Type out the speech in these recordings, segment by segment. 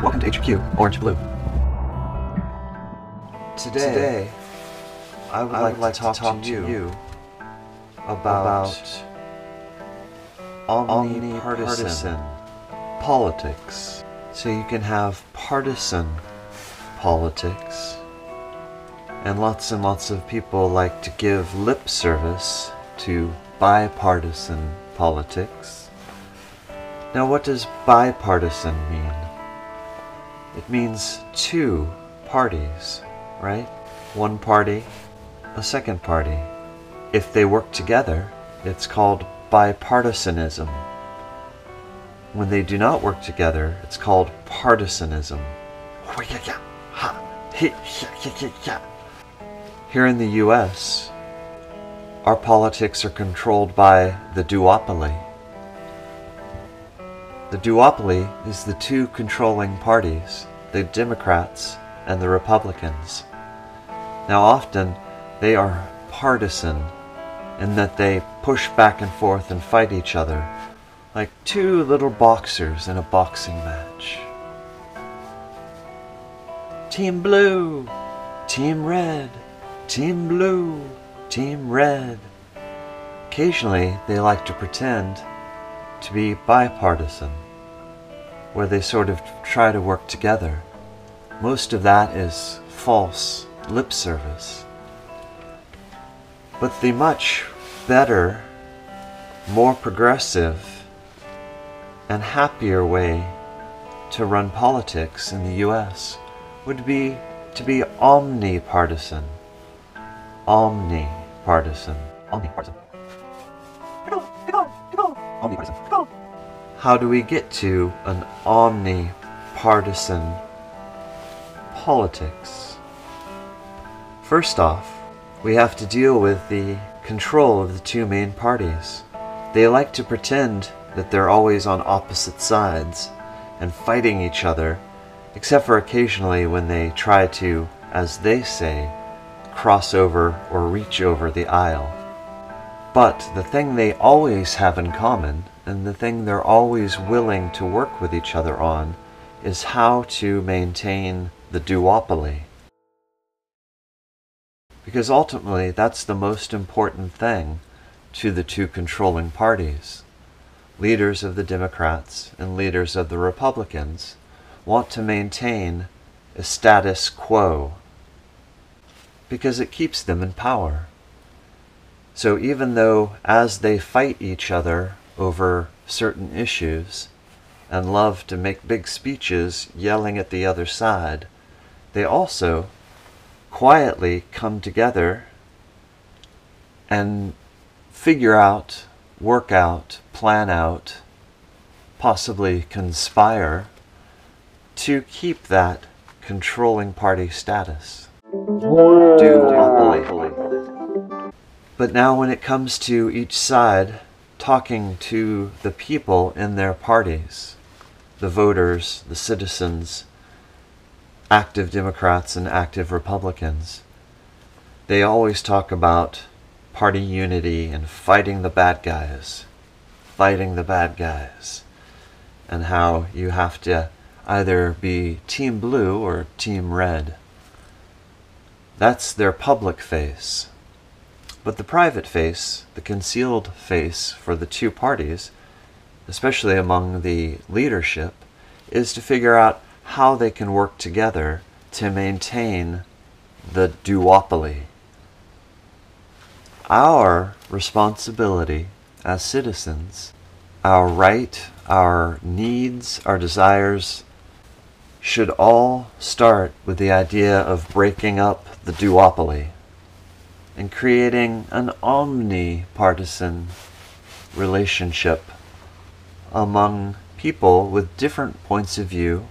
Welcome to HQ Orange Blue. Today, Today I would, I would like, like, to talk, to, talk to, you, you about, about omnipartisan politics. So you can have partisan politics, and lots and lots of people like to give lip service to bipartisan politics. Now, what does bipartisan mean? It means two parties, right? One party, a second party. If they work together, it's called bipartisanism. When they do not work together, it's called partisanism. Oh, Here in the US, our politics are controlled by the duopoly. The duopoly is the two controlling parties, the Democrats and the Republicans. Now often they are partisan in that they push back and forth and fight each other like two little boxers in a boxing match. Team Blue, Team Red, Team Blue, Team Red. Occasionally, they like to pretend to be bipartisan, where they sort of try to work together. Most of that is false lip service. But the much better, more progressive, and happier way to run politics in the US would be to be omnipartisan. Omnipartisan. Omnipartisan. Omnipartisan. How do we get to an omnipartisan politics? First off, we have to deal with the control of the two main parties. They like to pretend that they're always on opposite sides and fighting each other, except for occasionally when they try to, as they say, cross over or reach over the aisle. But the thing they always have in common, and the thing they're always willing to work with each other on, is how to maintain the duopoly. Because ultimately, that's the most important thing to the two controlling parties. Leaders of the Democrats and leaders of the Republicans want to maintain a status quo because it keeps them in power. So even though as they fight each other over certain issues and love to make big speeches yelling at the other side, they also quietly come together and figure out, work out, plan out, possibly conspire to keep that controlling party status. Duopoly. But now, when it comes to each side talking to the people in their parties, the voters, the citizens, active Democrats and active Republicans, they always talk about party unity and fighting the bad guys, fighting the bad guys, and how you have to either be Team Blue or Team Red. That's their public face. But the private face, the concealed face for the two parties, especially among the leadership, is to figure out how they can work together to maintain the duopoly. Our responsibility as citizens, our right, our needs, our desires, should all start with the idea of breaking up the duopoly and creating an omnipartisan relationship among people with different points of view,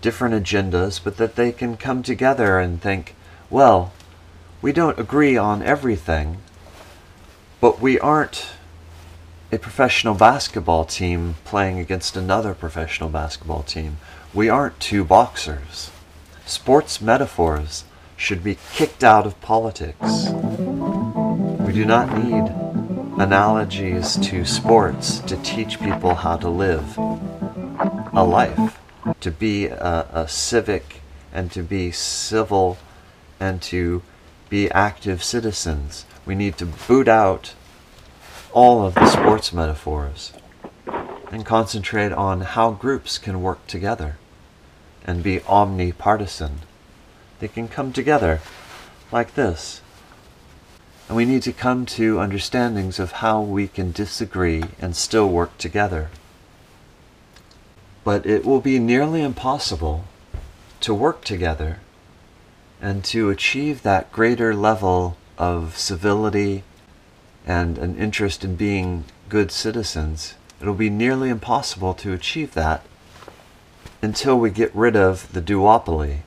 different agendas, but that they can come together and think, well, we don't agree on everything, but we aren't a professional basketball team playing against another professional basketball team. We aren't two boxers. Sports metaphors should be kicked out of politics. We do not need analogies to sports to teach people how to live a life. to be a, a civic and to be civil and to be active citizens. We need to boot out all of the sports metaphors and concentrate on how groups can work together and be omnipartisan. They can come together like this. And we need to come to understandings of how we can disagree and still work together. But it will be nearly impossible to work together and to achieve that greater level of civility and an interest in being good citizens, it'll be nearly impossible to achieve that until we get rid of the duopoly,